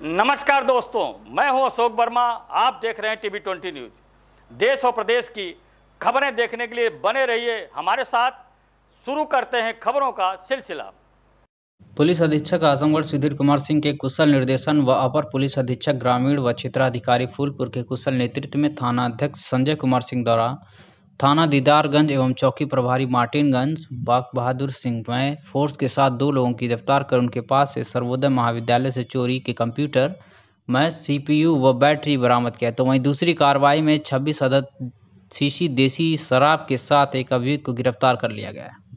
नमस्कार दोस्तों, मैं हूँ अशोक वर्मा, आप देख रहे हैं टीवी ट्वेंटी न्यूज़। देश और प्रदेश की खबरें देखने के लिए बने रहिए हमारे साथ। शुरू करते हैं खबरों का सिलसिला। पुलिस अधीक्षक आजमगढ़ सुधीर कुमार सिंह के कुशल निर्देशन व अपर पुलिस अधीक्षक ग्रामीण व क्षेत्राधिकारी फूलपुर के कुशल नेतृत्व में थाना अध्यक्ष संजय कुमार सिंह द्वारा थाना दीदारगंज एवं चौकी प्रभारी मार्टिनगंज, बाग बहादुर सिंह में फोर्स के साथ दो लोगों की गिरफ़्तार कर उनके पास से सर्वोदय महाविद्यालय से चोरी के कंप्यूटर में सीपीयू व बैटरी बरामद किया। तो वहीं दूसरी कार्रवाई में 26 अदद शीशी देसी शराब के साथ एक अभियुक्त को गिरफ़्तार कर लिया गया है।